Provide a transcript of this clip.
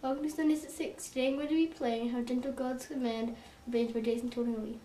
Welcome to Sundays at 6. Today I'm going to be playing How Gentle God's Command arranged by Jason Tonelli.